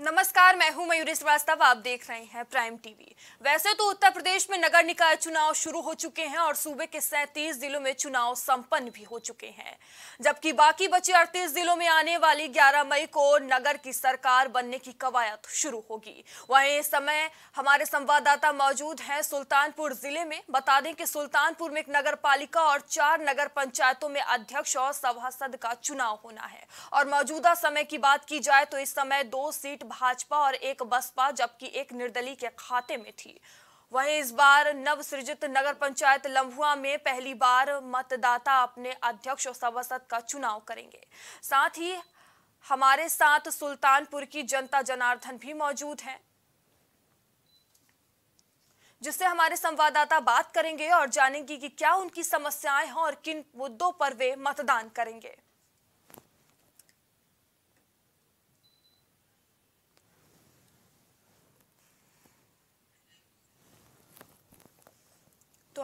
नमस्कार, मैं हूँ मयूरी श्रीवास्तव, आप देख रहे हैं प्राइम टीवी। वैसे तो उत्तर प्रदेश में नगर निकाय चुनाव शुरू हो चुके हैं और सूबे के सैंतीस जिलों में चुनाव संपन्न भी हो चुके हैं। जबकि बाकी बचे अड़तीस जिलों में आने वाली 11 मई को नगर की सरकार बनने की कवायद शुरू होगी। वहीं इस समय हमारे संवाददाता मौजूद है सुल्तानपुर ज़िले में। बता दें कि सुल्तानपुर में एक नगर और चार नगर पंचायतों में अध्यक्ष और सभासद का चुनाव होना है। और मौजूदा समय की बात की जाए तो इस समय दो सीट भाजपा और एक बसपा, जबकि एक निर्दलीय के खाते में थी। वहीं इस बार नव सृजित नगर पंचायत लम्हुआ में पहली बार मतदाता अपने अध्यक्ष और सभासद का चुनाव करेंगे। साथ ही हमारे साथ सुल्तानपुर की जनता जनार्दन भी मौजूद हैं, जिससे हमारे संवाददाता बात करेंगे और जानेंगे कि क्या उनकी समस्याएँ हैं और किन मुद्दों पर वे मतदान करेंगे।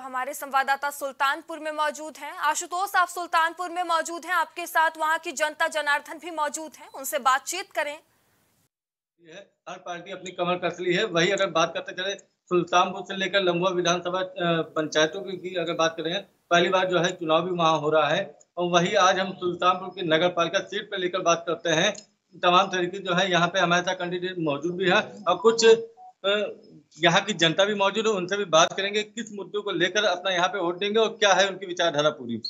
हमारे संवाददाता सुल्तानपुर में मौजूद हैं। आशुतोष, आप सुल्तानपुर में मौजूद हैं। आपके साथ वहाँ की जनता जनार्दन भी मौजूद हैं। उनसे बातचीत करें। हर पार्टी अपनी कमर कस ली है। वही अगर बात करते चले, सुल्तानपुर से लेकर लम्बुआ विधानसभा पंचायतों की अगर बात करें, पहली बार जो है, चुनाव भी वहाँ हो रहा है। और वही आज हम सुल्तानपुर की नगर पालिका सीट पर लेकर बात करते हैं। तमाम तरीके जो है, यहाँ पे हमारे साथ कैंडिडेट मौजूद भी है। और कुछ यहाँ की जनता भी मौजूद है उनसे भी बात करेंगे किस मुद्दों को लेकर अपना यहाँ पे वोट देंगे और क्या है उनकी विचारधारा पूरी।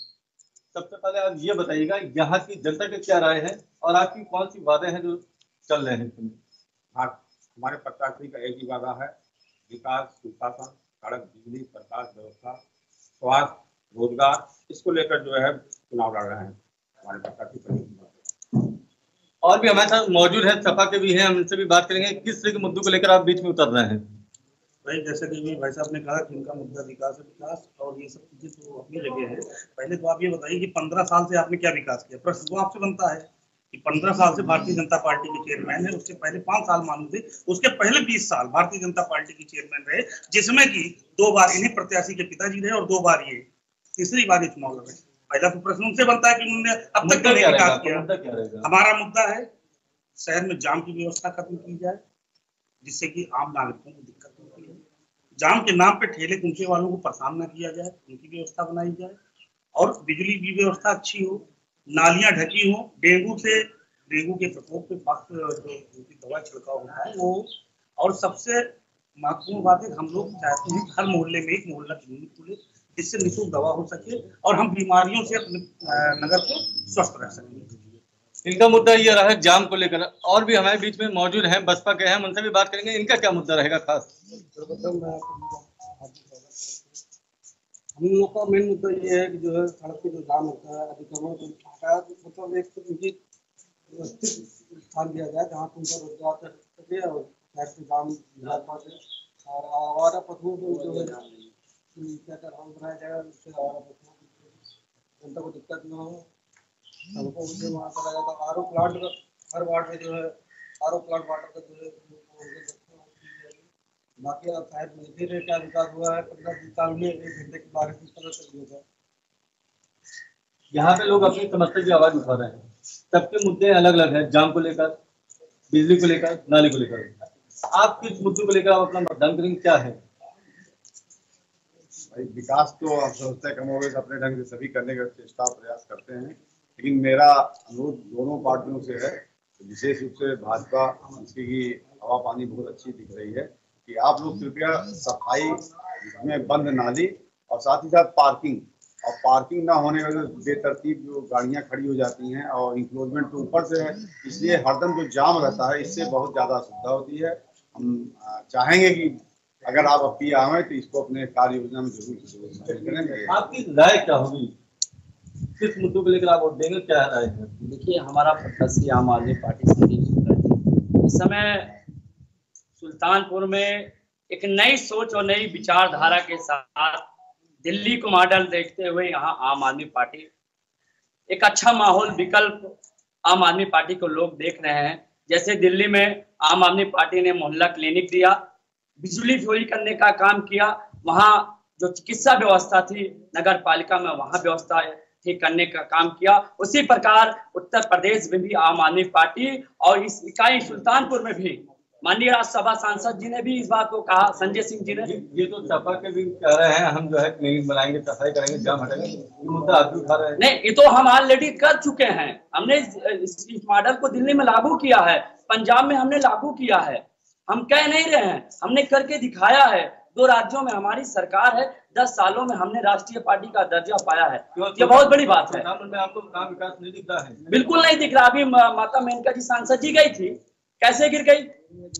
सबसे पहले आप ये बताइएगा यहाँ की जनता के क्या राय है और आपकी कौन सी वादे हैं जो चल रहे हैं हाँ हमारे प्रत्याशी का एक ही वादा है विकास सुशासन सड़क बिजली प्रकाश व्यवस्था स्वास्थ्य रोज़गार इसको लेकर जो है चुनाव लड़ रहे हैं हमारे प्रत्याशी और भी हमारे साथ मौजूद है सपा के भी हैं हम इनसे भी बात करेंगे किस तरह के मुद्दों को लेकर आप बीच में उतर रहे हैं? भाई जैसे कि भी भाई साहब ने कहा कि इनका मुद्दा विकास है विकास और ये सब चीज़ें तो अपनी जगह है। पहले तो आप ये बताइए कि पंद्रह साल से आपने क्या विकास किया? प्रश्न तो आपसे बनता है कि पंद्रह साल से भारतीय जनता पार्टी के चेयरमैन है उसके पहले पाँच साल मालूम थे उसके पहले बीस साल भारतीय जनता पार्टी के चेयरमैन रहे जिसमें कि दो बार इन्हीं प्रत्याशी के पिताजी रहे और दो बार ये तीसरी बार ये चुनाव लड़े पहला तो प्रश्न उनसे बनता है कि उन्होंने अब तक क्या विकास किया? हमारा मुद्दा है शहर में जाम की व्यवस्था खत्म की जाए जिससे कि आम नागरिकों को जाम के नाम पे ठेले कुंचे वालों को परेशान न किया जाए, उनकी व्यवस्था बनाई जाए और बिजली की व्यवस्था अच्छी हो, नालियाँ ढकी हो, डेंगू से, डेंगू के प्रकोप पास जो दवा छिड़काव होता है, वो और सबसे महत्वपूर्ण बात है, हम लोग चाहते हैं हर मोहल्ले में एक मोहल्ला क्लिनिक खुले, जिससे निःशुल्क दवा हो सके और हम बीमारियों से अपने नगर को स्वस्थ रह सकें। इनका मुद्दा ये रहा है जाम को लेकर। और भी हमारे बीच में मौजूद हैं, बसपा के हैं उनसे भी बात करेंगे। इनका क्या मुद्दा रहेगा खास? हम लोग का मेन मुद्दा ये है कि जो है सड़क पे जो जाम होता है अतिक्रमण को हटाया मतलब एक तो उनकी व्यवस्थित स्थान दिया जाए जहाँ उनका रोज़गार कर सके और शहर के जाम मिला पाते और आवारा पशुओं को जो है क्या क्या बनाया जाएगा, उससे आवारा पशुओं जनता को दिक्कत न हो। जो है बाकी हुआ है यहाँ पे लोग अपनी समस्या की आवाज़ उठा रहे हैं। सबके मुद्दे अलग अलग हैं, जाम को लेकर, बिजली को लेकर, नाली को लेकर। आप किस मुद्दे को लेकर आप अपना मतदान करेंगे? क्या है? विकास तो आप समझते हैं कम हो गए अपने ढंग से सभी करने का चेष्टा, प्रयास करते हैं। लेकिन मेरा अनुरोध दोनों पार्टियों से है विशेष रूप से भाजपा की हवा पानी बहुत अच्छी दिख रही है कि आप लोग कृपया सफ़ाई में बंद नाली और साथ ही साथ पार्किंग। और पार्किंग ना होने वजह बेतरतीब जो गाड़ियाँ खड़ी हो जाती हैं और इंक्लोजमेंट तो ऊपर से है इसलिए हरदम जो जाम रहता है, इससे बहुत ज़्यादा असुविधा होती है। हम चाहेंगे कि अगर आप अब आवे तो इसको अपने कार्य योजना में ज़रूर आपकी राय क्या होगी? किस मुद्दों को लेकर आप वोट देंगे? क्या राय है? देखिए, हमारा प्रत्याशी आम आदमी पार्टी संदीप इस समय सुल्तानपुर में एक नई सोच और नई विचारधारा के साथ दिल्ली को मॉडल देखते हुए यहाँ आम आदमी पार्टी, एक अच्छा माहौल, विकल्प आम आदमी पार्टी को लोग देख रहे हैं। जैसे दिल्ली में आम आदमी पार्टी ने मोहल्ला क्लिनिक दिया, बिजली चोरी करने का काम किया, वहाँ जो चिकित्सा व्यवस्था थी नगर पालिका में, वहाँ व्यवस्था ठीक करने का काम किया। उसी प्रकार उत्तर प्रदेश में भी आम आदमी पार्टी और इस इकाई सुल्तानपुर में भी माननीय राज्यसभा सांसद जी ने भी इस बात को कहा संजय सिंह जी ने ये तो सपा के भी कह रहे हैं हम जो है क्लिनिक बनाएँगे सफ़ाई करेंगे जाम हटेंगे। मुद्दा आप भी उठा रहे हैं। नहीं ये तो हम ऑलरेडी कर चुके हैं। हमने इस, इस मॉडल को दिल्ली में लागू किया है पंजाब में हमने लागू किया है। हम कह नहीं रहे हैं हमने करके दिखाया है। दो राज्यों में हमारी सरकार है दस सालों में हमने राष्ट्रीय पार्टी का दर्जा पाया है। ये बहुत बड़ी बात है। आपको विकास नहीं दिख रहा है। बिल्कुल नहीं दिख रहा। अभी माता मेनका जी सांसद जी गई थी। कैसे गिर गई?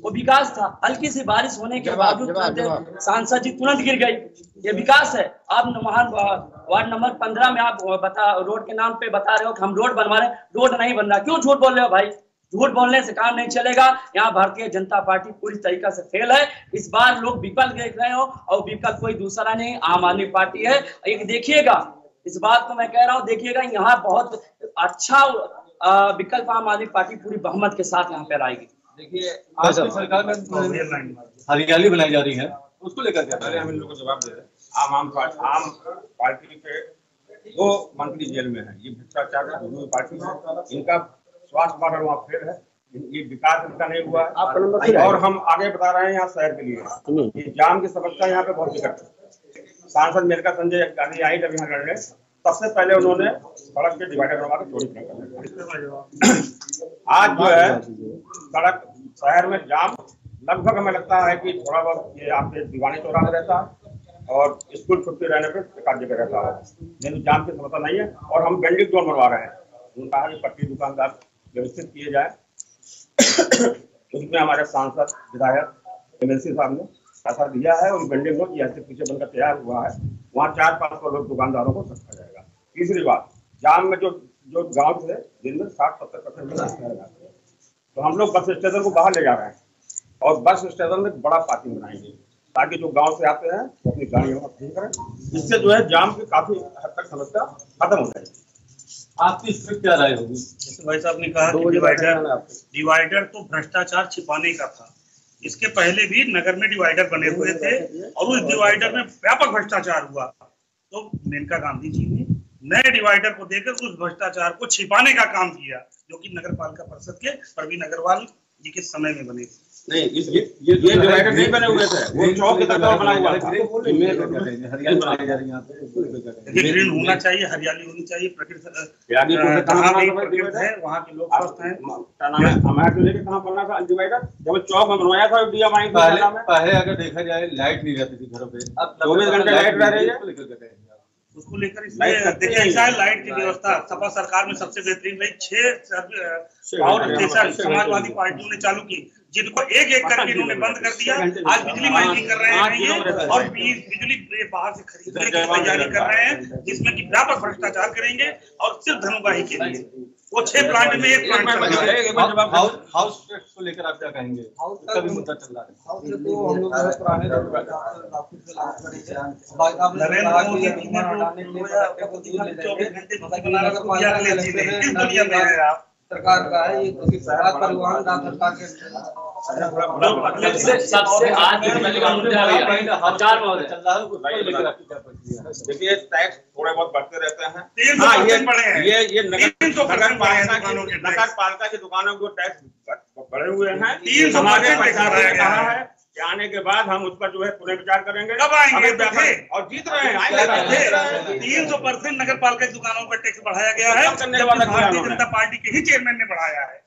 वो विकास था। हल्की सी बारिश होने के बावजूद सांसद जी तुरंत गिर गई। ये विकास है। आप न- वहाँ वा- वार्ड नंबर पंद्रह में आप बता रोड के नाम पे बता रहे हो कि हम रोड बनवा रहे हैं। रोड नहीं बन रहा। क्यों झूठ बोल रहे हो भाई? झूठ बोलने से काम नहीं चलेगा। यहाँ भारतीय जनता पार्टी पूरी तरीका से फेल है। इस बार लोग विकल्प देख रहे हो और विकल्प कोई दूसरा नहीं आम आदमी पार्टी है। एक देखिएगा इस बात को मैं कह रहा हूँ देखिएगा यहाँ बहुत अच्छा विकल्प आम आदमी पार्टी पूरी बहुमत के साथ यहाँ पर आएगी। देखिए आपकी सरकार में। हरियाली बनाई जा रही है। उसको लेकर क्या पहले हम इन लोगों को जवाब दे रहे हैं। आम आम पार्टी आम पार्टी के दो मंत्री जेल में है। ये भ्रष्टाचार पार्टी है। इनका स्वास्थ्य मॉडल वहाँ फेल है। ये विकास इनका नहीं हुआ है। आप और हम आगे बता रहे हैं यहाँ शहर के लिए। ये जाम की समस्या यहाँ पे बहुत विकट है। सांसद मेनका संजय गांधी आई जब यहाँ लड़ने सबसे पहले उन्होंने सड़क के डिवाइडर बनवा के चोरी मैं आज जो है सड़क शहर में जाम लगभग हमें लगता है कि थोड़ा बहुत ये आपके दीवानी चौराहे रहता है और स्कूल छुट्टी रहने पर एकाध जगह रहता है। लेकिन जाम की समस्या नहीं है और हम बेंडिंग जोन बनवा रहे हैं। उन्होंने कहा पट्टी दुकानदार। व्यवस्थित किए जाए। उसमें हमारे सांसद, विधायक, एमएलसी साहब ने पैसा दिया है और बेंडिंग जोन जैसे पीछे बनकर तैयार हुआ है। वहाँ चार पाँच सौ लोग दुकानदारों को रखा जाएगा। तीसरी बात, जाम में जो जो गाँव थे जिनमें साठ सत्तर परसेंट तो हम लोग बस स्टेशन को बाहर ले जा रहे हैं और बस स्टेशन में बड़ा पार्किंग बनाएँगे ताकि जो गाँव से आते हैं, अपनी गाड़ियों खड़ी करें। इससे जो है जाम की काफ़ी हद तक समस्या खत्म हो जाएगी। आपकी इस पर क्या राय होगी? जैसे भाई साहब ने कहा कि डिवाइडर डिवाइडर तो भ्रष्टाचार छिपाने का था। इसके पहले भी नगर में डिवाइडर बने हुए थे और उस डिवाइडर में व्यापक भ्रष्टाचार हुआ। तो मेनका गांधी जी ने नए डिवाइडर को देकर उस भ्रष्टाचार को छिपाने का काम किया जो कि नगर पालिका परिषद के प्रवीण अग्रवाल जी के समय में बने थे। नहीं इस ये ये डिवाइडर नहीं बने हुए थे वो चौक की तरह बना हुआ था। है ग्रीन होना चाहिए हरियाली होनी चाहिए प्रकृति है वहाँ के लोग स्वस्थ हैं। हमारे से लेके कहाँ बनना था? डिवाइडर जब चौक में बनवाया था पहले अगर देखा जाए लाइट नहीं रहती थी घरों पे। अब चौबीस घंटे लाइट रह रही है। उसको लेकर इसमें देखिए ऐसा। लाइट की व्यवस्था सपा सरकार में सबसे बेहतरीन रही। छह और स्टेशन समाजवादी पार्टियों ने चालू की जिनको एक एक करके इन्होंने बंद। कर दिया। आज बिजली माइनिंग कर रहे हैं ये और बिजली बाहर से खरीदने की तैयारी कर रहे हैं जिसमें कि व्यापक भ्रष्टाचार करेंगे और सिर्फ़ धनुबाही के लिए। वो छह प्लांट में एक प्लांट एक चला एक बार जवाब हाउस हाउस को लेकर आप क्या कहेंगे? उसका भी मुद्दा चल रहा है। हाउस तो हम लोग पुराने नरेंद्र मोदी जी ने हटाने के लिए चौबीस घंटे दुनिया में आप? सरकार का है ये क्योंकि सरकार परिवहन डाक सरकार के सबसे सबसे आज है। है है। देखिए टैक्स थोड़े बहुत बढ़ते रहते हैं। तीन सौ हाँ ये। ये ये नगर पालिका की दुकानों को टैक्स बढ़े हुए हैं। तीन सौ ने गया कहा है। आने के बाद हम उस पर जो है पुनर्विचार करेंगे। कब आएँगे? और जीत रहे हैं। तीन सौ परसेंट नगर पालिका की दुकानों पर टैक्स बढ़ाया गया है भारतीय जनता पार्टी के ही चेयरमैन ने बढ़ाया है।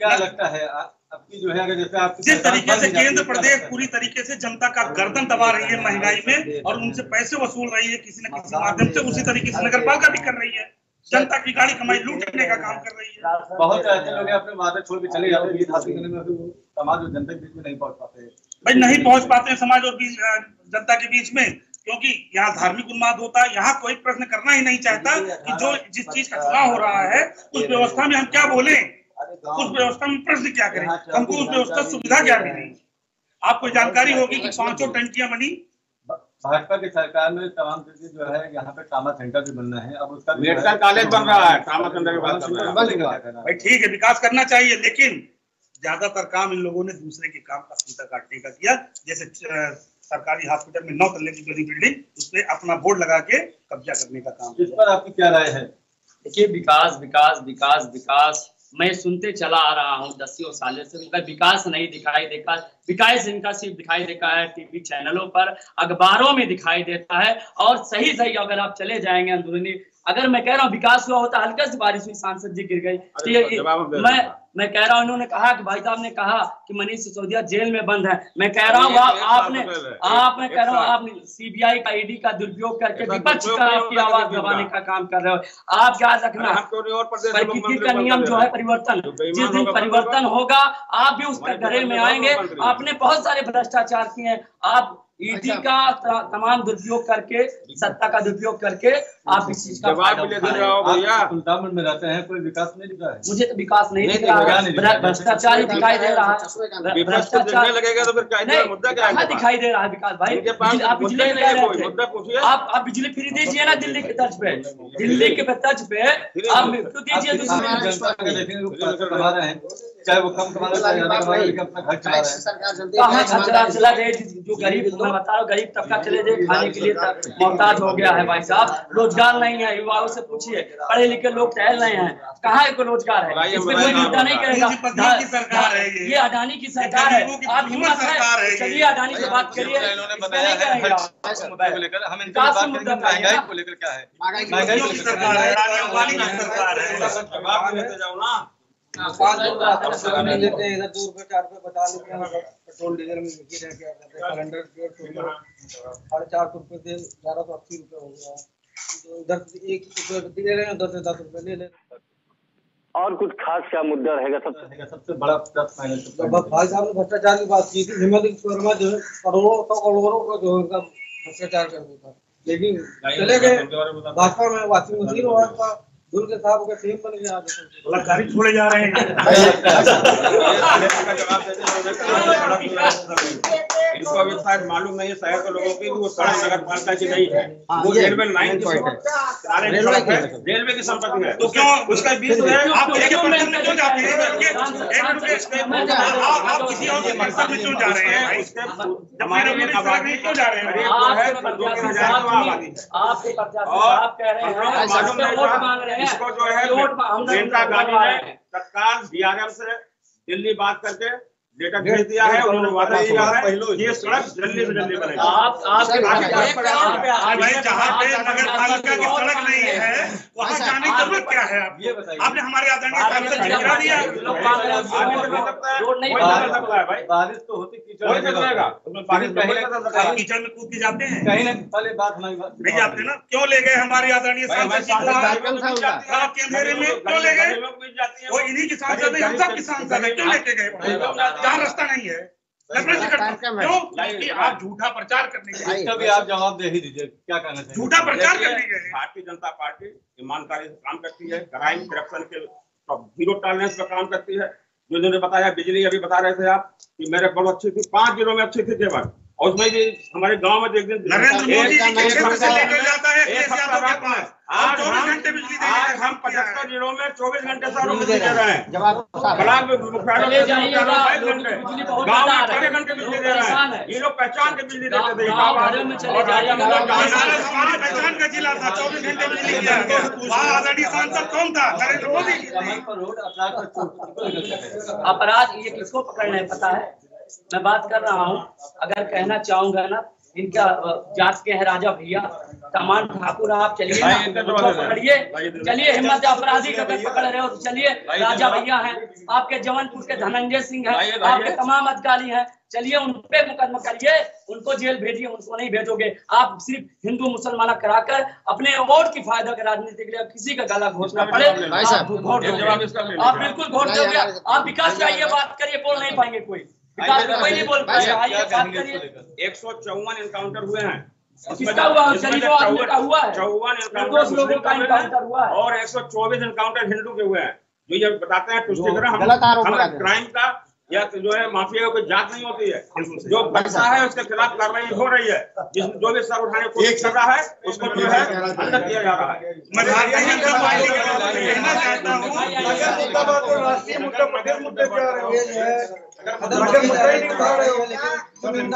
क्या लगता है आपकी जो है अगर जैसे आपकी जिस तरीके से केंद्र प्रदेश पूरी तरीके से जनता का गर्दन दबा रही है महँगाई में और उनसे पैसे वसूल रही है किसी न किसी माध्यम से उसी तरीके से नगर पालिका भी कर रही है। जनता की गाड़ी कमाई लूटने का काम कर रही है। बहुत ऐसे लोग अपने वादे छोड़ के चले जाते हैं हासिल करने में फिर समाज और जनता के बीच में नहीं पहुँच पाते। भाई नहीं पहुँच पाते समाज और जनता के बीच में क्योंकि यहाँ धार्मिक उन्माद होता है यहाँ कोई प्रश्न करना ही नहीं चाहता कि जो जिस चीज़ का चुनाव हो रहा है उस व्यवस्था में हम क्या बोले? उस व्यवस्था में प्रश्न क्या करें? हमको उस व्यवस्था सुविधा क्या मिली? आपको जानकारी होगी कि पाँचों टंकियाँ बनी भाजपा की सरकार में तमाम चीज़ें जो है यहाँ पे ट्रामा सेंटर भी बनना है। अब उसका मेडिकल कॉलेज बन रहा है ट्रामा सेंटर की बात। भाई ठीक है विकास करना चाहिए लेकिन ज़्यादातर काम इन लोगों ने दूसरे के काम का सूता काटने का किया। जैसे सरकारी हॉस्पिटल में नौ तल्ले की बड़ी बिल्डिंग उस पर अपना बोर्ड लगा के कब्जा करने का काम इस पर आपकी क्या राय है? देखिए विकास विकास विकास विकास मैं सुनते चला आ रहा हूँ दसियों सालों से। उनका विकास नहीं दिखाई देता। विकास इनका सिर्फ़ दिखाई देता है टीवी चैनलों पर अखबारों में दिखाई देता है और सही सही अगर आप चले जाएँगे अंदरूनी अगर मैं कह रहा हूँ विकास हुआ होता हल्का से बारिश हुई सांसद जी गिर गई तो तो मैं। मैं कह रहा हूँ उन्होंने कहा कि भाई साहब ने कहा कि मनीष सिसोदिया जेल में बंद है। मैं कह रहा हूँ आप- आपने आप मैं कह रहा हूँ। आपने सीबीआई का ईडी का दुरुपयोग करके विपक्ष का आपकी आवाज़ दबाने का। काम कर रहे हो? आप याद रखना के प्रकृति का नियम जो है परिवर्तन। जिस दिन परिवर्तन होगा। आप भी उसका घरे में आएँगे। आपने बहुत सारे भ्रष्टाचार किए आप ईडी का तमाम दुरुपयोग करके सत्ता का दुरुपयोग करके आप इस चीज़ का जवाब भी ले दे रहे हो। भैया। में रहते हैं कोई विकास नहीं दिखा है? मुझे तो विकास नहीं दिख रहा। है। भ्रष्टाचार ही दिखाई दे रहा है। को लगेगा तो फिर क्या है? मुद्दा क्या है? दिखाई दे रहा है विकास भाई? आप बिजली नहीं है कोई, मुद्दा पूछिए। आप आप बिजली फ्री दीजिए ना दिल्ली के तर्ज पे। दिल्ली के तर्ज पे आप क्यों दीजिए रहे चाहे वो कम कमा रहे हैं चाहे ज़्यादा कमा रहे लेकिन अपना घर चला रहे हैं। कहाँ खतरा चला गए जो गरीब मैं बता रहा हूँ गरीब तबका चले जाए खाने के लिए मोहताज हो गया है भाई साहब। रोज़गार नहीं है युवाओं से पूछिए। पढ़े लिखे लोग टहल रहे हैं। कहाँ है कोई रोज़गार है? इस पे कोई चिंता नहीं करेगा। की सरकार है ये। अडानी की सरकार है। आप हिम्मत है। चलिए अडानी से बात करिए। है हम महँगाई को लेकर क्या है? महँगाई को की लेकर सरकार है। है लेते हैं इधर दो रुपए चार रुपए बचा लेते हैं पेट्रोल डीजल में मिलती रह गया सिलेंडर डेढ़ साढ़े चार सौ रुपये से ग्यारह सौ अस्सी रुपये हो गया। तो इधर एक रुपये दे रहे हैं उधर से दस रुपये ले ले रहे हैं। और कुछ खास क्या मुद्दा रहेगा सबसे? रहेगा सबसे बड़ा प्लस माइनस तो भाई साहब ने भ्रष्टाचार की बात की थी शर्मा जो है करोड़ों तो करोड़ों का जो है भ्रष्टाचार कर देता। लेकिन चले गए भाजपा में वॉशिंग मशीन हुआ के साहब का सीएम बन गया बोला गाड़ी छोड़े जा रहे हैं इनको अभी शायद मालूम नहीं है शहर के लोगों की वो सड़क नगर पालिका की नहीं है। वो रेलवे लाइन की है। रेलवे की संपत्ति है तो क्यों उसका बीच में आप में हैं आप आप किसी और में क्यों जा रहे हैं भाई उसके जब हमारे मेरे मेरे क्यों जा रहे हैं? है आपके तो आबादी है साहब कह रहे हैं हैं। इसको जो है मा- हम गांधी ने तत्काल डीआरएम से दिल्ली बात करके भेज दिया है उन्होंने वादा किया है ये सड़क जल्दी से जल्दी बनेगी। आप आपके आगे प्रत्याशी क्या आप पे- अरे भाई जहाँ पे नगर पालिका की सड़क नहीं है वहाँ जाने की ज़रूरत क्या है आपको। आपने हमारे आदरणीय सांसद गिरा दिया बारिश तो होती कीचड़ है कीचड़ में कूद के जाते हैं। कहीं ना पहले बात नहीं जाते ना क्यों ले गए हमारे आदरणीय भाई, हमारे सांसद जी को सांसद आप- रात के अंधेरे में क्यों ले गए? है। वो इन्हीं की सांसद है हम सब की सांसद है। क्यों लेके गए? जहाँ रास्ता नहीं है। लगना से करता क्यों? क्योंकि आप झूठा प्रचार करने के लिए। इसका भी आप जवाब दे ही दीजिए क्या कहना चाहिए? झूठा प्रचार करने गए भारतीय जनता पार्टी ईमानदारी से काम करती है क्राइम करप्शन के ज़ीरो टॉलरेंस का काम करती है। जो जिन्होंने बताया बिजली अभी बता रहे थे आप कि मेरे बहुत अच्छी थी पाँच जिलों में अच्छी थी केवल। और उसमें भी हमारे गाँव में एक दिन नरेंद्र मोदी जी के क्षेत्र से लेकर जाता है एक यादव के पास आज चौबीस हम घंटे बिजली देने आज हम है। पचहत्तर जिलों में चौबीस घंटे बिजली दे रहे हैं ब्लॉक में मुख्यालय घंटे गाँव में आ रहा है। अठारह घंटे बिजली दे रहे हैं ये लोग पहचान के बिजली देते थे पहचान का जिला था चौबीस घंटे बिजली दिया वहाँ आदरणीय सांसद कौन था नरेंद्र मोदी जी? अपराध ये किसको पकड़ना है पता है मैं बात कर रहा हूँ अगर कहना चाहूँगा ना इनका जात के हैं राजा भैया कमान ठाकुर आप चलिए। पकड़िए चलिए हिम्मत अपराधी का अगर पकड़ रहे हो तो चलिए राजा भैया हैं आपके जवनपुर के धनंजय सिंह हैं आपके तमाम अधिकारी हैं चलिए उन पे मुकदमा करिए उनको जेल भेजिए उनको नहीं भेजोगे आप सिर्फ़ हिंदू मुसलमान कराकर अपने वोट की फ़ायदा के राजनीति के लिए किसी का गला घोषणा पड़े। आप बिल्कुल वोट दोगे आप विकास चाहिए बात करिए बोल नहीं पाएँगे कोई। विकास कोई नहीं बोल एक सौ चौवन इनकाउंटर हुए हैं। किसका हुआ? है? गरीबों आदमी का हुआ है। चौवन है। और एक सौ चौबीस इनकाउंटर हिंदू के हुए हैं। जो ये बताते हैं जो तुष्टिकरण हम। क्राइम का या तो जो है माफिया की जाँच नहीं होती है। जो पैसा है उसके खिलाफ कार्रवाई हो रही है। जिस जो भी सर उठाने की कोशिश कर रहा है उसको जो है अंदर किया जा रहा है मैं भारतीय जनता पार्टी के लोगों से कहना चाहता हूँ अगर मुद्दाबाद तो राष्ट्रीय मुद्दा मुद्दे पे आ रहे हो अगर मुद्दा ही नहीं उठा रहे हो। लेकिन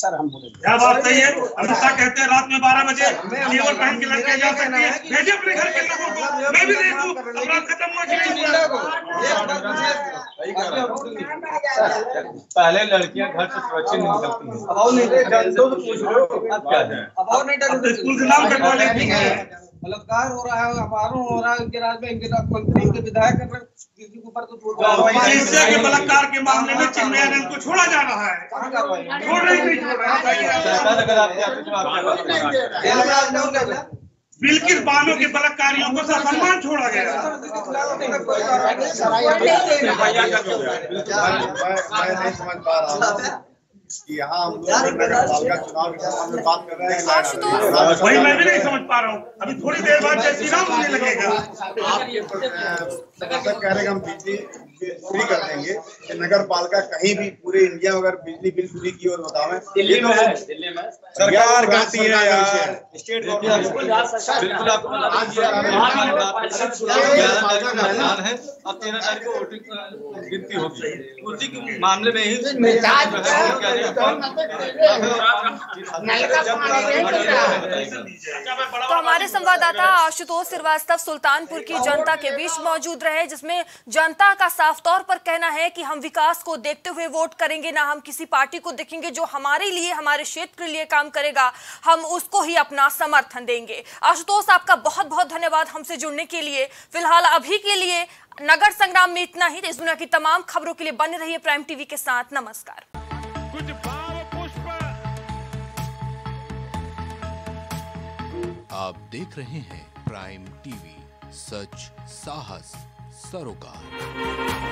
सर हम बोले। क्या बात सही है? अमित शाह कहते हैं रात में बारह बजे केवल पहन के लड़के जा सकती है। भेजे अपने घर के लोगों को। मैं भी देख दूँ अपराध खत्म हुआ कि नहीं पहले लड़कियाँ घर से सुरक्षित नहीं निकलती हैं। नहीं जानते हो। तो पूछ लो अब क्या है? अभाव नहीं अब तो स्कूल के नाम कटवा लेती है। बलात्कार हो रहा है अपारण हो रहा है इनके राज्य में इनके मंत्री इनके विधायक किसी के ऊपर तो छोड़ अयोध्या के बलात्कार के मामले में चिन्मयानंद को छोड़ा जा रहा है। छोड़ रही नहीं छोड़ रहा है। बिल्किस बानो के बलात्कारियों को सम्मान छोड़ा गया। एफआईआर दर्ज गया। मैं मैं नहीं समझ पा रहा हूँ। कि यहाँ हम लोग नगर पालिका चुनाव में बात कर रहे हैं वही मैं भी नहीं समझ पा रहा हूँ। अभी थोड़ी देर बाद राम होने लगेगा। आप ये कह रहे हम बिजली फ्री कर देंगे कि नगर पालिका कहीं भी पूरे इंडिया में अगर बिजली बिल फ्री की और बताओ दिल्ली में दिल्ली में सरकार कहती है यार स्टेट गवर्नमेंट है। है अब तेरह तारीख को वोटिंग गिनती होगी उसी के मामले में ही है है, तो हमारे संवाददाता आशुतोष श्रीवास्तव सुल्तानपुर की जनता के बीच मौजूद रहे जिसमें जनता का साफ़ तौर पर कहना है कि हम विकास को देखते हुए वोट करेंगे, ना हम किसी पार्टी को देखेंगे जो हमारे लिए, हमारे क्षेत्र के लिए काम करेगा। हम उसको ही अपना समर्थन देंगे। आशुतोष, आपका बहुत बहुत धन्यवाद हमसे जुड़ने के लिए। फ़िलहाल अभी के लिए नगर संग्राम में इतना ही। देश दुनिया की तमाम खबरों के लिए बने रहिए प्राइम टीवी के साथ। नमस्कार। आप देख रहे हैं प्राइम टीवी। सच, साहस। सरोकार।